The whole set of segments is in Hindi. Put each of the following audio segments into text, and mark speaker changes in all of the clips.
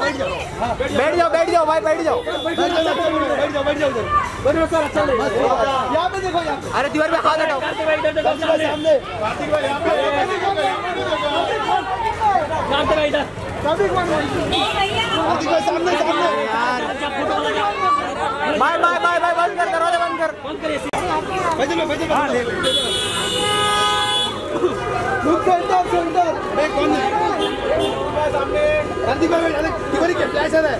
Speaker 1: बैठ जाओ बैठ जाओ भाई बैठ जाओ।
Speaker 2: यहाँ पे देखो यहाँ
Speaker 1: अरे दीवार पे हाथ हटाओ।
Speaker 2: सामने ट्रैफ़िक वन हार्दिक भाई सामने सामने
Speaker 1: बाय बाय बाय बाय बंद कर। दरवाज़ा बंद कर
Speaker 2: भेज लो भेज लो लुक सेंटर सेंटर मैं कौन है सामने हार्दिक भाई तिवारी के फ्लैशर है।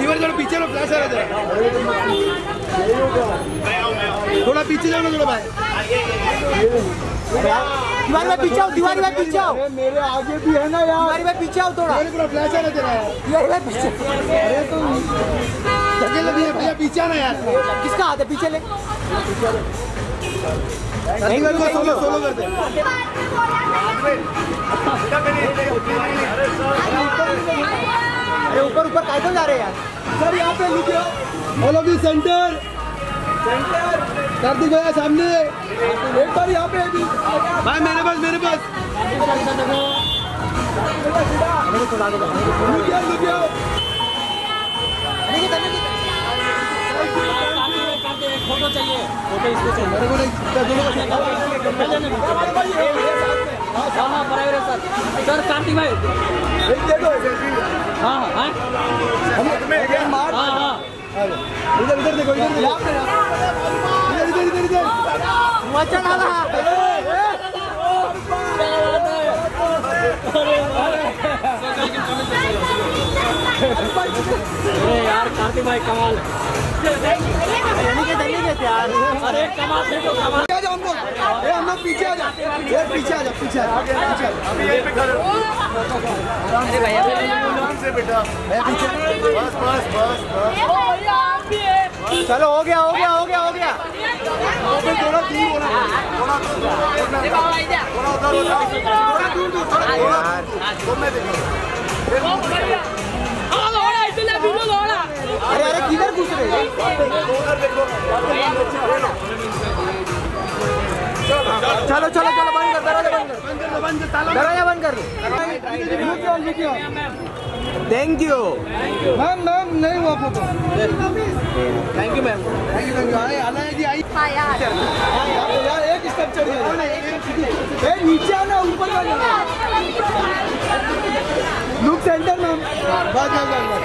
Speaker 2: तिवारी थोड़ा पीछे लो है जरा थोड़ा पीछे जाओ ना थोड़ा भाई।
Speaker 1: दीवार में पीछे आओ दीवार में पीछे आओ।
Speaker 2: मेरे आगे भी है ना यार।
Speaker 1: दीवार में पीछे आओ थोड़ा।
Speaker 2: तिवारी पूरा फ्लैशर है तेरा।
Speaker 1: दीवार में पीछे
Speaker 2: अरे तो धक्के लगी है भैया पीछे आना यार।
Speaker 1: किसका हाथ है? पीछे ले।
Speaker 2: नहीं को सोलो सोलो कर दे
Speaker 1: अरे ऊपर ऊपर काय जा रहे यार।
Speaker 2: सर यहाँ पे लिख ऑफ़ सेंटर सेंटर कार्तिक भैया सामने। एक बार यहाँ पे भाई मेरे पास मेरे पास। लुक जाओ लुक जाओ
Speaker 3: फ़ोटो चाहिए। फ़ोटो इसको चाहिए। हाँ हाँ बराबर है सर सर कार्तिक भाई।
Speaker 2: दे दो
Speaker 3: हाँ हाँ हाँ। हाँ
Speaker 2: इधर इधर देखो इधर इधर इधर इधर इधर।
Speaker 1: मचा डाला
Speaker 3: अरे। यार कार्तिक भाई कमाल।
Speaker 1: धनी के धनी के यार
Speaker 3: अरे कमाल देखो कमाल
Speaker 2: आ जाओ हम ए हम लोग पीछे आ ए पीछे आ जाओ पीछे आ पीछे आ जाओ
Speaker 1: अरे भैया
Speaker 2: मैं पीछे बस बस बस बस।
Speaker 1: चलो हो गया हो गया हो गया हो गया।
Speaker 2: थोड़ा दूर होना। थोड़ा दूर दूर थोड़ा थोड़ा दूर। मैं देखो
Speaker 1: अरे अरे किधर घुस रहे चलो चलो चलो बंद कर दरवाज़ा बंद कर।
Speaker 2: बंद कर दो बंद कर ताला
Speaker 1: दरवाज़ा बंद कर। थैंक यू
Speaker 2: मैम मैम नहीं हुआ photo
Speaker 1: thank you ma'am
Speaker 2: thank you thank you आना है जी आई यार। यार एक स्टेप चढ़िए ए नीचे आना ऊपर लुक सेंटर मैम बस बस बस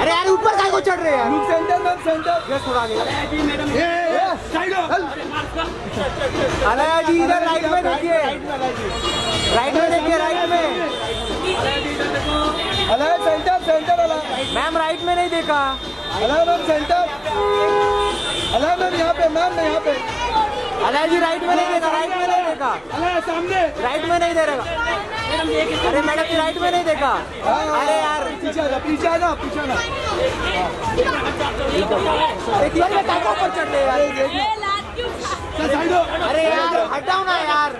Speaker 2: अरे
Speaker 1: यार ऊपर काय को चढ़ रहे हैं
Speaker 2: लुक सेंटर मैम सेंटर।
Speaker 1: ये थोड़ा आगे
Speaker 2: ए ए साइड
Speaker 1: अलाया जी इधर राइट में देखिए। राइट में देखिए राइट में।
Speaker 2: अरे सेंटर सेंटर अला
Speaker 1: मैम राइट में नहीं देखा।
Speaker 2: अला मैम सेंटर। अला मैम यहाँ पे मैम मैं यहाँ पे।
Speaker 1: अलाया जी राइट में नहीं देखा राइट में नहीं देखा।
Speaker 2: अला सामने।
Speaker 1: राइट में नहीं दे रहा। अरे मैडम राइट में नहीं देखा। अरे यार।
Speaker 2: पीछे आना पीछे आना पीछे आना
Speaker 1: एक बार में ऊपर चढ़ रहे हैं यार
Speaker 2: हो।
Speaker 1: अरे यार हटाओ ना यार।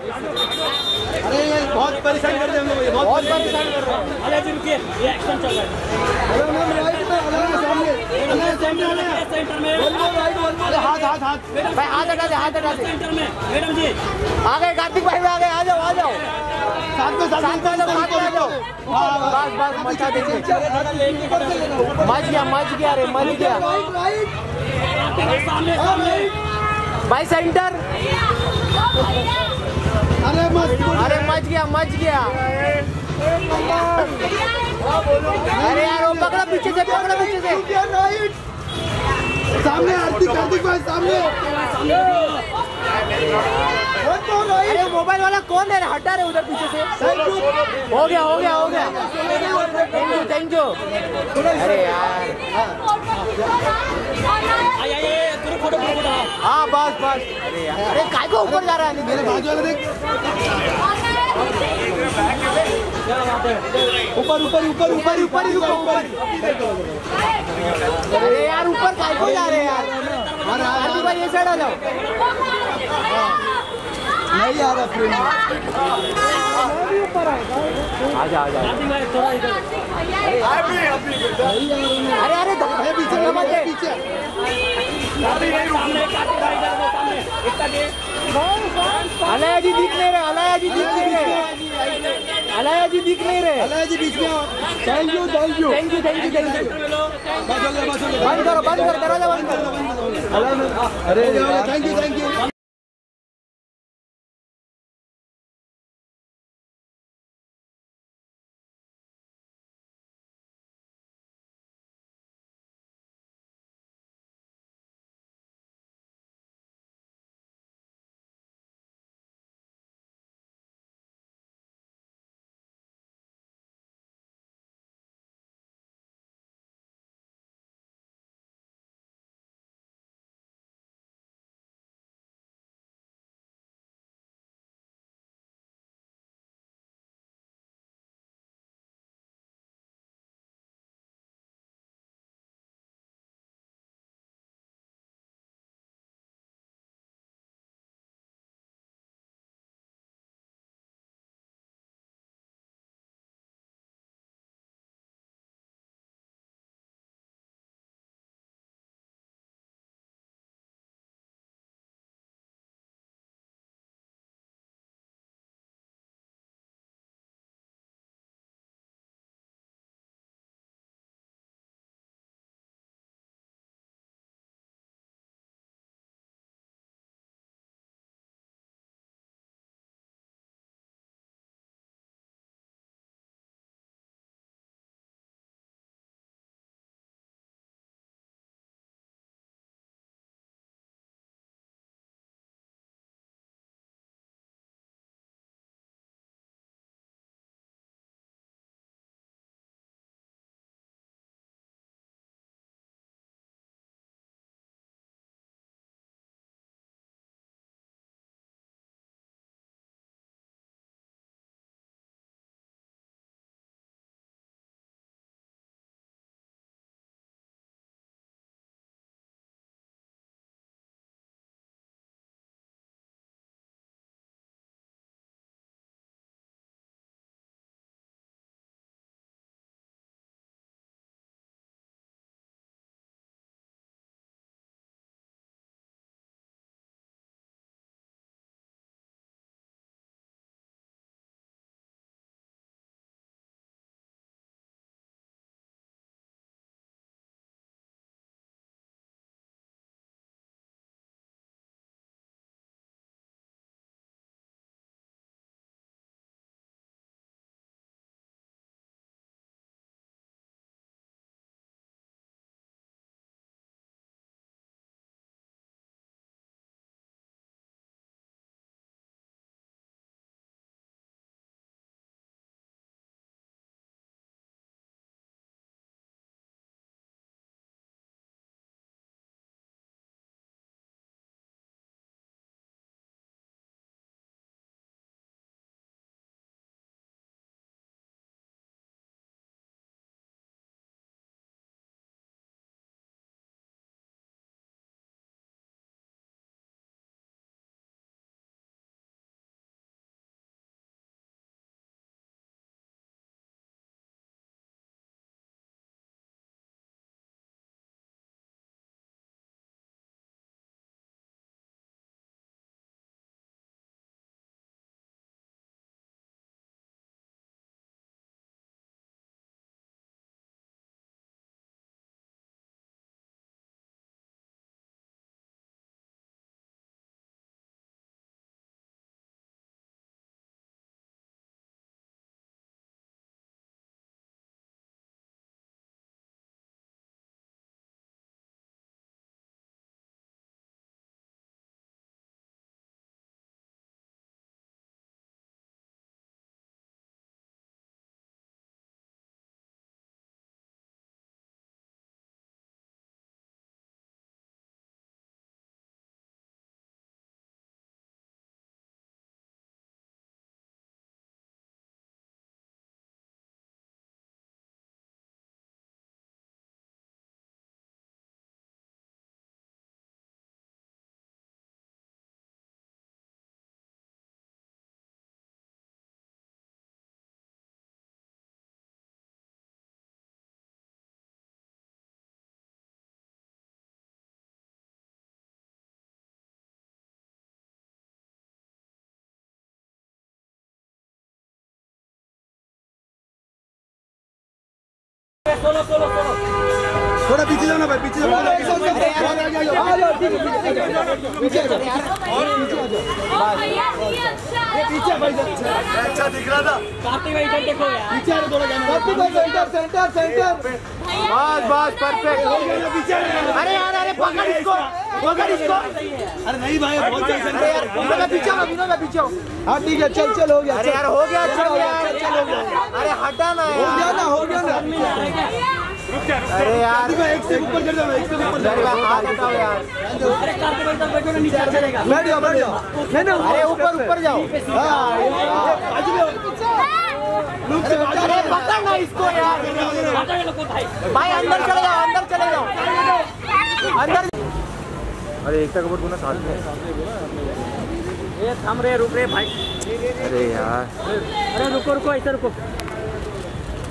Speaker 2: अरे ये बहुत परेशान कर दे हम लोग ये बहुत
Speaker 1: परेशान कर रहे हैं।
Speaker 3: अरे जी रुकिए ये एक्शन चल रहा है।
Speaker 2: अरे मैम राइट में अला सामने। अला सामने अला
Speaker 3: सेंटर में।
Speaker 2: One more right one more हाथ हाथ हाथ।
Speaker 1: भाई हाथ हटा दे हाथ हटा दे।
Speaker 3: सेंटर में मैडम जी।
Speaker 1: आ गए कार्तिक भाई आ गए आ जाओ आ जाओ।
Speaker 2: साथ में
Speaker 1: साथ में जाओ साथ में आ जाओ बस बस मचा देंगे मच गया मच गया रे मच गया। भाई सेंटर
Speaker 2: अरे मत
Speaker 1: अरे मच गया मच गया। अरे यार वो पकड़ो पीछे से पकड़ो पीछे से।
Speaker 2: सामने आरती कार्तिक भाई सामने। राइट
Speaker 1: अरे मोबाइल वाला कौन है? हटा रहे उधर पीछे से।
Speaker 2: थैंक यू
Speaker 1: हो गया हो गया हो गया। थैंक यू थैंक यू अरे यार। हाँ बस बस। अरे यार। अरे काय को ऊपर जा रहा है?
Speaker 2: मेरे बाजू वाला देख।
Speaker 3: क्या
Speaker 2: ऊपर ऊपर ऊपर ऊपर
Speaker 1: ऊपर ऊपर अरे यार ऊपर काय को जा रहे हैं यार कार्तिक भाई ये साइड आ जाओ
Speaker 2: नहीं आ रहा फ्रेंड ऊपर
Speaker 1: आ जा आ जा
Speaker 3: थोड़ा इधर
Speaker 1: अरे अरे
Speaker 2: पीछे है। पीछे
Speaker 1: अलाया जी दिख नहीं रहे अलाया जी दिख नहीं रहे। अलाया जी दिख नहीं रहे।
Speaker 2: अलाया जी बीच में रहे thank you thank you
Speaker 1: thank you thank you thank you बंद करो बंद करो दरवाज़ा बंद करो।
Speaker 2: अरे thank you thank you
Speaker 3: solo solo solo
Speaker 2: थोड़ा पीछे जाना भाई पीछे जाओ आ जाओ आ जाओ पीछे आ जाओ पीछे आ जाओ
Speaker 4: भैया ये अच्छा
Speaker 2: पीछे भाई अच्छा दिख रहा था
Speaker 3: कार्तिक भाई इधर देखो यार
Speaker 2: पीछे आ रहे थोड़ा सेंटर सेंटर सेंटर
Speaker 1: बस बस परफेक्ट
Speaker 2: हो
Speaker 1: अरे यार अरे पकड़ इसको पकड़ इसको।
Speaker 2: अरे नहीं भाई बहुत
Speaker 1: अरे यार विनोद मैं पीछे हूँ विनोद मैं पीछे हूँ
Speaker 2: हाँ ठीक है चल चल हो गया
Speaker 1: अरे यार हो गया चल यार।
Speaker 2: चल चल हो गया।
Speaker 1: अरे हटा ना
Speaker 2: हो गया ना हो गया ना।
Speaker 1: अरे यार।
Speaker 2: एक से ऊपर कर दो एक से ऊपर
Speaker 1: अरे भाई हाथ हटाओ यार।
Speaker 3: अरे कार्तिक भाई इधर बैठो ना नीचे चलेगा
Speaker 2: बैठ जाओ बैठ जाओ। नहीं नहीं
Speaker 1: अरे ऊपर ऊपर जाओ।
Speaker 2: हाँ बाजू में लुक से
Speaker 1: अरे पकड़ ना इसको यार
Speaker 3: भाई
Speaker 1: भाई अंदर चले जाओ अंदर चले जाओ। अंदर अरे एकता कपूर को ना साथ में
Speaker 3: ये थम रे रुक रे भाई।
Speaker 1: अरे यार।
Speaker 3: अरे रुको रुको ऐसे रुको।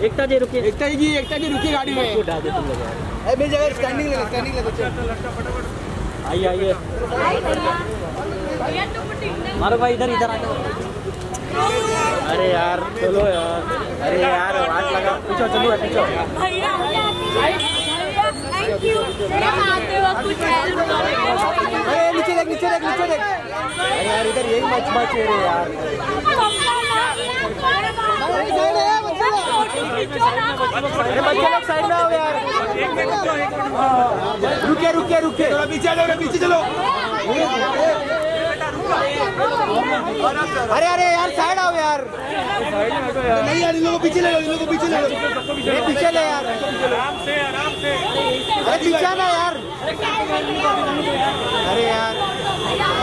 Speaker 3: एकता जी रुकिए।
Speaker 2: एकता जी एकता जी रुकी गाड़ी में।
Speaker 3: उठा दे तुम लोग
Speaker 2: ए मेरी जगह स्टैंडिंग ले स्टैंडिंग ले चल।
Speaker 3: आइए आइए।
Speaker 4: भैया। तुम टिकने
Speaker 3: मारो भाई इधर इधर आ जाओ।
Speaker 1: अरे यार चलो यार। अरे यार हाथ लगा। पीछे चलो पीछे।
Speaker 4: भैया थैंक यू
Speaker 1: अरे नीचे देख नीचे देख नीचे देख। अरे यार इधर यही मच मच है रे यार। अरे बच्चे लोग साइड में आओ यार। रुके रुके रुके
Speaker 2: पीछे जाओ पीछे चलो।
Speaker 1: अरे अरे यार साइड आओ यार।
Speaker 2: नहीं यार इन लोगों को पीछे ले लो इन लोगों को पीछे ले लो
Speaker 1: अरे पीछे ले यार। आराम से आराम अरे पीछे ना यार। अरे यार।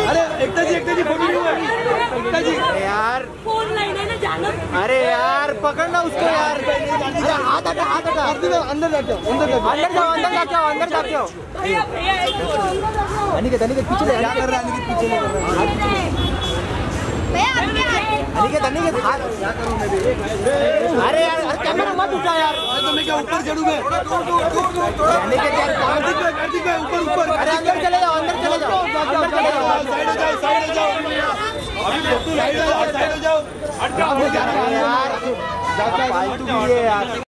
Speaker 2: अरे एकता जी एकता जी फ़ोटो नहीं हुआ एकता जी।
Speaker 1: यार।
Speaker 4: फ़ोन लाइन
Speaker 1: अरे यार पकड़ना उसको यार। अरे हाथ हटा हाथ हटा।
Speaker 2: अंदर जाते हो अंदर जाते हो
Speaker 1: अंदर जाओ अंदर जाके आओ अंदर जाके आओ। अनिकेत अनिकेत पीछे ले
Speaker 2: क्या कर रहा है अनिकेत? पीछे है
Speaker 1: अनिकेत अनिकेत हाथ। अरे यार कैमरा मत उठा यार।
Speaker 2: तो मैं क्या ऊपर चढ़ूं मैं?
Speaker 1: अनिकेत यार
Speaker 2: ऊपर ऊपर
Speaker 1: अरे अंदर चले जाओ अंदर चले जाओ। अंदर चले जाओ
Speaker 2: साइड जाओ साइड जाओ। अभी हो जाओ हो
Speaker 1: है यार